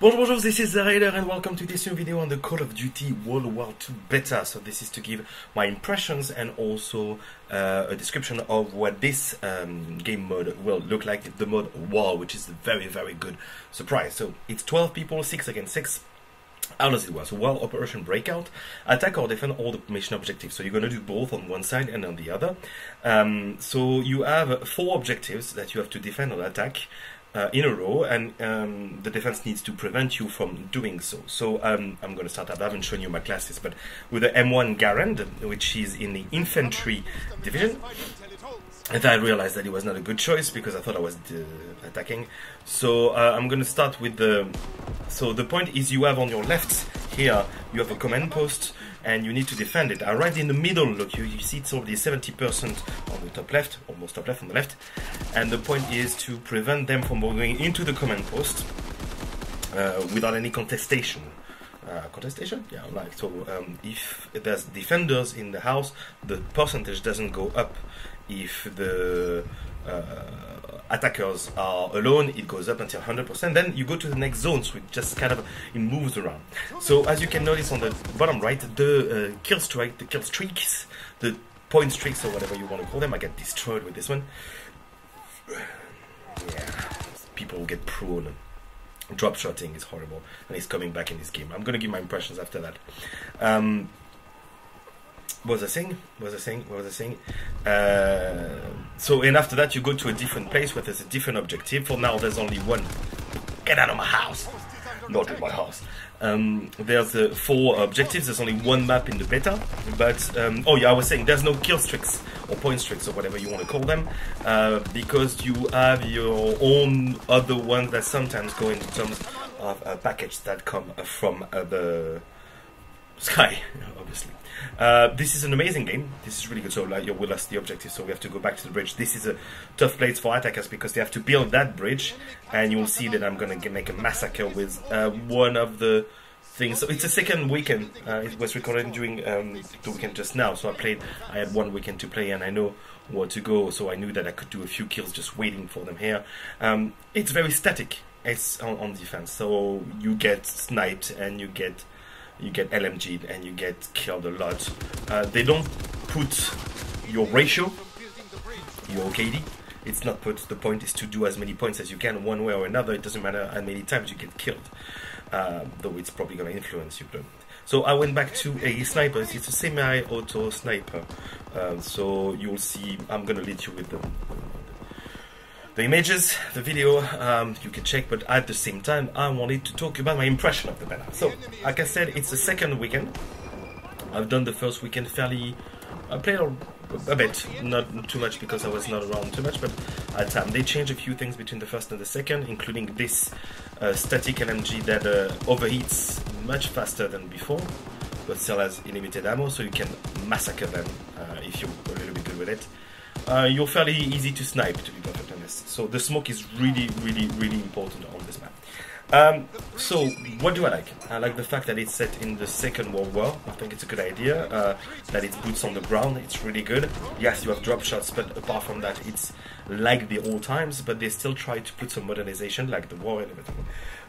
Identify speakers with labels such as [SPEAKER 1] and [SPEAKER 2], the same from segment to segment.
[SPEAKER 1] Bonjour, bonjour, this is Raider and welcome to this new video on the Call of Duty World War II beta. So this is to give my impressions and also uh, a description of what this um, game mode will look like, the mode War, which is a very, very good surprise. So it's 12 people, 6 against 6. How does it work? So Operation Breakout, attack or defend all the mission objectives. So you're going to do both on one side and on the other. Um, so you have four objectives that you have to defend or attack uh, in a row, and um, the defense needs to prevent you from doing so. So um, I'm going to start up. I haven't shown you my classes, but with the M1 Garand, which is in the infantry division. And I realized that it was not a good choice because I thought I was uh, attacking. So uh, I'm going to start with the. So the point is, you have on your left here, you have a command post and you need to defend it. Uh, right in the middle, look, you, you see it's already 70% on the top left, almost top left on the left. And the point is to prevent them from going into the command post uh, without any contestation. Uh, contestation? Yeah, like so. Um, if there's defenders in the house, the percentage doesn't go up. If the attackers are alone, it goes up until 100%. Then you go to the next zone, so it just kind of it moves around. So as you can notice on the bottom right, the uh, kill strike, the kill streaks, the point streaks or whatever you want to call them, I get destroyed with this one. Yeah, people get prone. Drop shotting is horrible, and he's coming back in this game. I'm gonna give my impressions after that. Um, was saying? What was I thing, was I thing. Uh, so, and after that, you go to a different place where there's a different objective. For now, there's only one. Get out of my house! Not in my house. Um, there's uh, four objectives. There's only one map in the beta. But, um, oh yeah, I was saying there's no kill streaks or point streaks or whatever you want to call them. Uh, because you have your own other ones that sometimes go in terms of a package that come from uh, the sky, obviously. Uh, this is an amazing game. This is really good. So like, you will lost the objective, so we have to go back to the bridge. This is a tough place for attackers because they have to build that bridge, and you will see that I'm going to make a massacre with uh, one of the things. So it's a second weekend. Uh, it was recorded during um, the weekend just now. So I played. I had one weekend to play, and I know where to go. So I knew that I could do a few kills just waiting for them here. Um, it's very static. It's on, on defense, so you get sniped and you get you get LMG'd and you get killed a lot. Uh, they don't put your ratio, your KD. It's not put. The point is to do as many points as you can, one way or another. It doesn't matter how many times you get killed, uh, though it's probably going to influence you. So I went back to a sniper. It's a semi-auto sniper. Uh, so you'll see. I'm going to lead you with the the images, the video, um, you can check, but at the same time, I wanted to talk about my impression of the beta. So, like I said, it's the second weekend. I've done the first weekend fairly. I played a, a bit, not too much because I was not around too much, but at time they changed a few things between the first and the second, including this uh, static LMG that uh, overheats much faster than before, but still has unlimited ammo, so you can massacre them uh, if you're a little bit good with it. Uh, you're fairly easy to snipe, to be honest. So the smoke is really, really, really important on this map. Um, so, what do I like? I like the fact that it's set in the Second World War. I think it's a good idea. Uh, that it's boots on the ground. It's really good. Yes, you have drop shots, but apart from that, it's like the old times. But they still try to put some modernization, like the war and everything.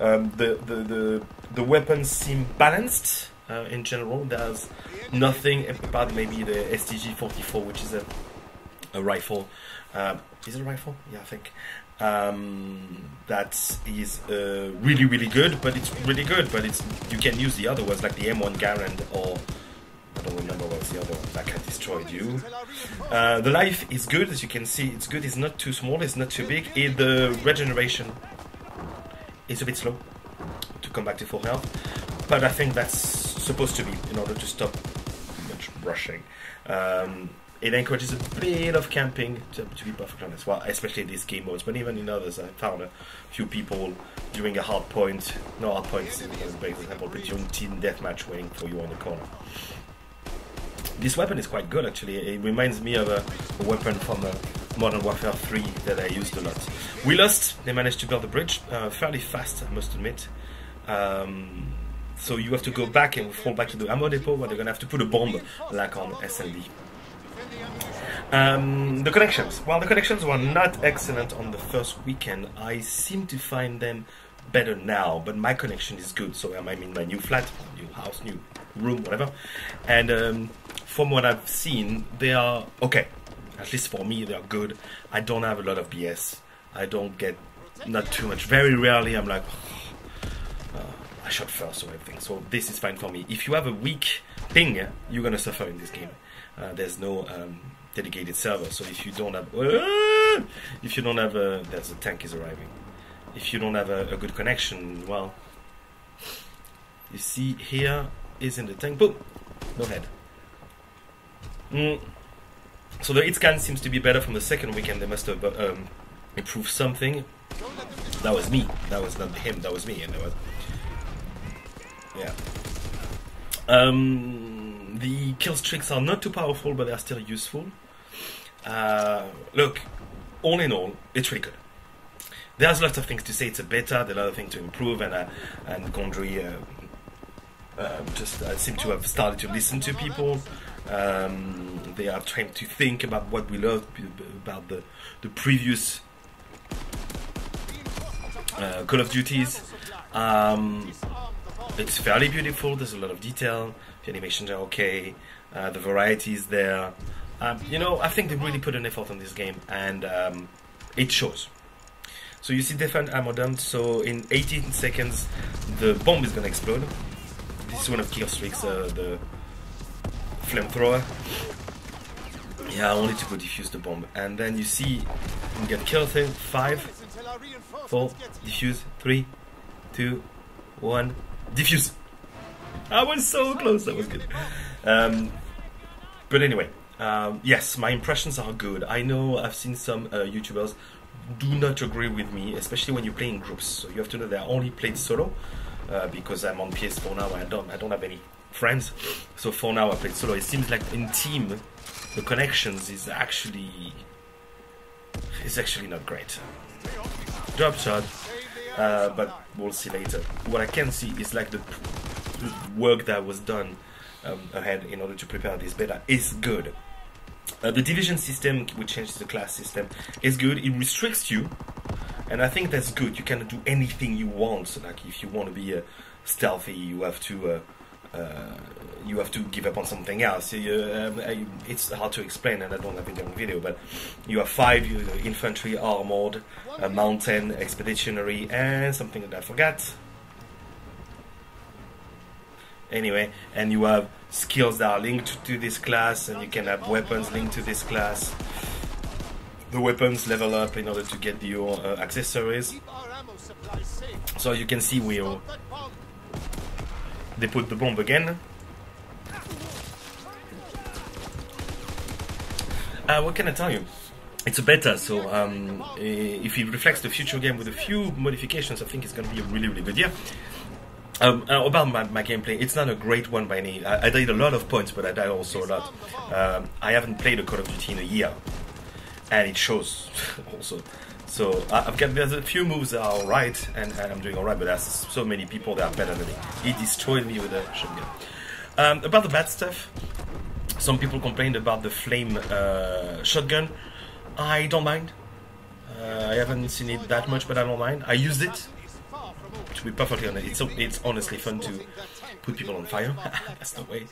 [SPEAKER 1] Um, the, the the the weapons seem balanced uh, in general. There's nothing apart maybe the STG 44, which is a a rifle. Uh, is it a rifle? Yeah, I think. Um, that is uh, really really good, but it's really good. But it's you can use the other ones like the M1 Garand or I don't remember what's the other one that can destroy you. Uh, the life is good, as you can see. It's good. It's not too small. It's not too big. It, the regeneration is a bit slow to come back to full health, but I think that's supposed to be in order to stop much rushing. Um, it encourages a bit of camping, to, to be perfectly honest. Well, especially in these game modes, but even in others, I found a few people doing a hard point, no hard points, for example, but doing team deathmatch waiting for you on the corner. This weapon is quite good actually. It reminds me of a, a weapon from uh, Modern Warfare 3 that I used a lot. We lost. They managed to build the bridge uh, fairly fast, I must admit. Um, so you have to go back and fall back to the ammo depot where they're gonna have to put a bomb like on SND. Um, the connections. Well, the connections were not excellent on the first weekend. I seem to find them better now, but my connection is good. So I'm in my new flat, new house, new room, whatever. And um, from what I've seen, they are okay. At least for me, they are good. I don't have a lot of BS. I don't get not too much. Very rarely, I'm like, uh, I shot first or everything. So this is fine for me. If you have a weak ping, you're gonna suffer in this game. Uh, there's no um, dedicated server, so if you don't have, uh, if you don't have a, there's a tank is arriving. If you don't have a, a good connection, well, you see here is in the tank. Boom, no head. Mm. So the hit scan seems to be better from the second weekend. They must have um, improved something. That was me. That was not him. That was me. And was yeah. Um, the kill streaks are not too powerful, but they are still useful. Uh, look, all in all, it's really good. There's lots of things to say. It's a beta. There's a lot of things to improve, and uh, and Gondry uh, uh, just uh, seem to have started to listen to people. Um, they are trying to think about what we love about the the previous uh, Call of Duties. Um, it's fairly beautiful. There's a lot of detail. The animations are okay. Uh, the variety is there. Um, you know, I think they really put an effort on this game, and um, it shows. So you see different ammo dump. So in 18 seconds, the bomb is gonna explode. This is one of Killstreak's, uh, the flamethrower. Yeah, wanted to go defuse the bomb, and then you see you get kill thing. Five, four, defuse. Three, two, one, defuse. I was so close. That was good. Um, but anyway, um, yes, my impressions are good. I know I've seen some uh, YouTubers do not agree with me, especially when you play in groups. So you have to know that I only played solo uh, because I'm on PS4 now. I don't I don't have any friends. So for now I played solo. It seems like in team the connections is actually is actually not great. Drop shot, uh, but we'll see later. What I can see is like the, work that was done um, ahead in order to prepare this beta is good. Uh, the division system, which changes the class system, is good. It restricts you, and I think that's good. You can do anything you want. So, Like if you want to be uh, stealthy, you have to uh, you have to give up on something else. You, um, it's hard to explain, and I don't have it on video. But you have five you, know, infantry, armored, a mountain, expeditionary, and something that I forgot. Anyway, and you have skills that are linked to this class, and you can have weapons linked to this class. The weapons level up in order to get your uh, accessories. So you can see we they put the bomb again. Uh, what can I tell you? It's a beta, so um, if it reflects the future game with a few modifications, I think it's going to be a really, really good year. Um, uh, about my, my, gameplay, it's not a great one by any. I, I died a lot of points, but I died also a lot. Um, I haven't played a Call of Duty in a year, and it shows also. So I've got there's a few moves that are alright, and, and, I'm doing alright, but there's so many people that are better than me. He destroyed me with a shotgun. Um, about the bad stuff, some people complained about the flame uh, shotgun. I don't mind. Uh, I haven't seen it that much, but I don't mind. I used it. To be perfectly honest, it's, it's honestly fun to put people on fire. That's the way.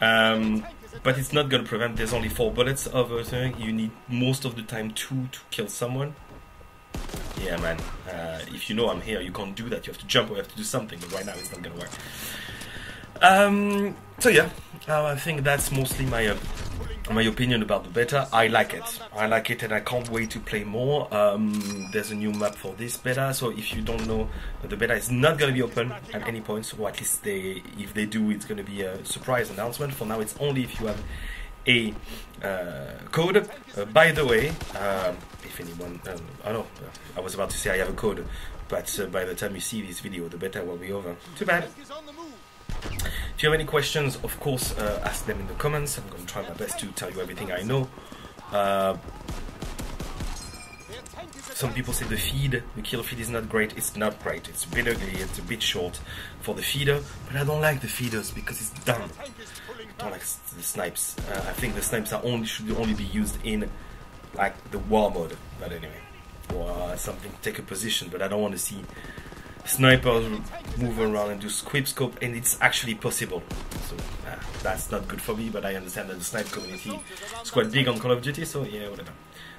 [SPEAKER 1] Um, but it's not going to prevent. There's only four bullets of. You need most of the time two to kill someone. Yeah, man. Uh, if you know I'm here, you can't do that. You have to jump or you have to do something. But right now, it's not gonna work. Um, so yeah, uh, I think that's mostly my uh, my opinion about the beta. I like it. I like it, and I can't wait to play more. Um, there's a new map for this beta, so if you don't know, the beta is not gonna be open at any point. Or at least they, if they do, it's gonna be a surprise announcement. For now, it's only if you have a uh, code. Uh, by the way, um, if anyone, um, I know, I was about to say I have a code, but uh, by the time you see this video, the beta will be over. Too bad. If you have any questions, of course, uh, ask them in the comments. I'm going to try my best to tell you everything I know. Uh, some people say the feed, the kill feed is not great. It's not great. It's a bit ugly. It's a bit short for the feeder, but I don't like the feeders because it's dumb I don't like the snipes. Uh, I think the snipes are only should only be used in like the war mode. But anyway, or something take a position. But I don't want to see snipers move around and do quick scope, and it's actually possible. So uh, that's not good for me, but I understand that the snipe community is quite big on Call of Duty, so yeah, whatever.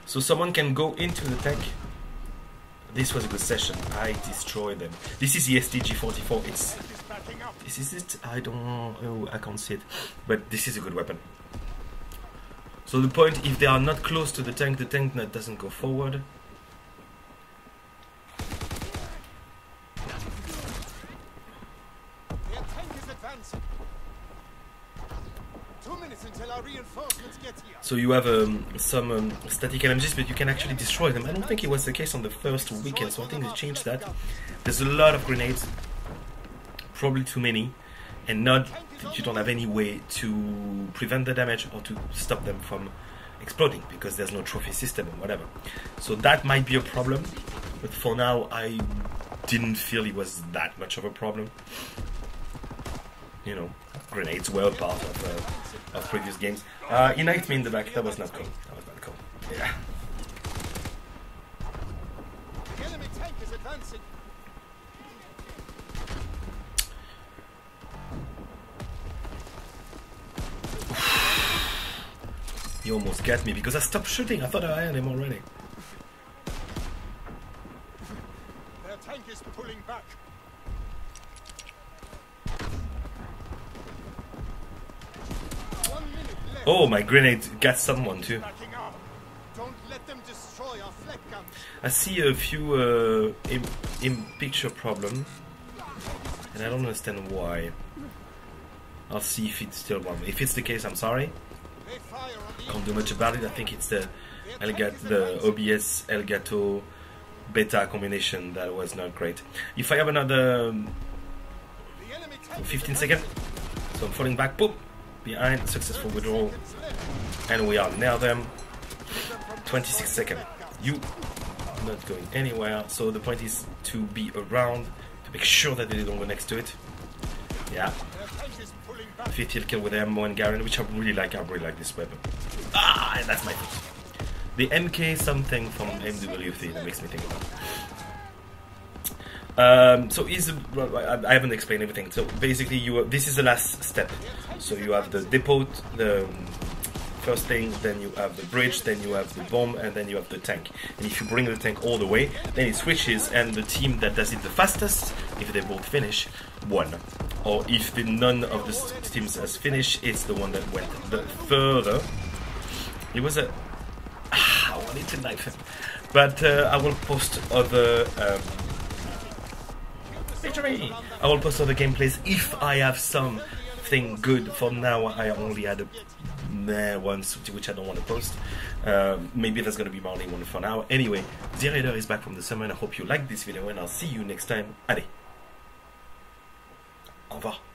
[SPEAKER 1] So someone can go into the tank. This was a good session. I destroyed them. This is the STG-44. It's this is it. I don't know. Oh, I can't see it, but this is a good weapon. So the point, if they are not close to the tank, the tank doesn't go forward. So you have um, some um, static LMGs, but you can actually destroy them. I don't think it was the case on the first weekend, so I think they changed that. There's a lot of grenades, probably too many, and not you don't have any way to prevent the damage or to stop them from exploding because there's no trophy system or whatever. So that might be a problem, but for now I didn't feel it was that much of a problem. You know, grenades were part of. Uh, of previous games. Uh, Unite me in the back. That was not cool. That was not cool. Yeah. He almost got me because I stopped shooting. I thought I had him already. Their tank is pulling back. Oh, my grenade got someone too. I see a few uh, in, in picture problem, and I don't understand why. I'll see if it's still one. If it's the case, I'm sorry. Can't do much about it. I think it's the Elgato, the OBS Elgato beta combination that was not great. If I have another um, 15 seconds, so I'm falling back. Boom behind, successful withdrawal, and we are near them. 26 seconds. You not going anywhere, so the point is to be around, to make sure that they don't go next to it. Yeah. 50 kill with M1 Garand, which I really like, I really like this weapon. Ah, and that's my fault. The MK something from MW3 that makes me think about um, so is I haven't explained everything. So basically, you this is the last step. So you have the depot, the um, first thing, then you have the bridge, then you have the bomb, and then you have the tank. And if you bring the tank all the way, then it switches, and the team that does it the fastest, if they both finish, won. Or if the, none of the teams has finished, it's the one that went the further. It was a. Ah, I wanted to knife him, but uh, I will post other. Um, Victory! I will post other gameplays if I have good. For now, I only had a meh ones which I don't want to post. Uh, maybe that's gonna be more only one for now. Anyway, ZeRaider is back from the summer and I hope you like this video and I'll see you next time. Allez! Au revoir!